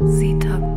Sita